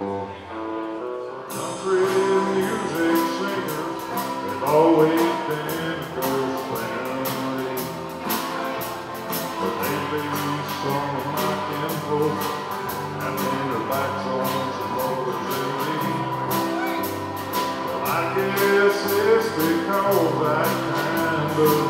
because I kind of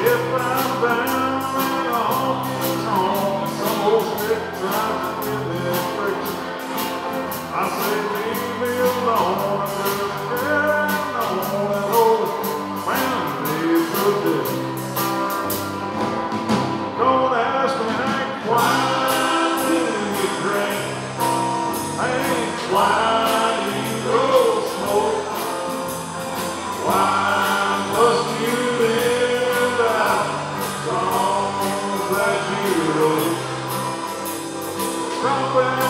If I'm down Stop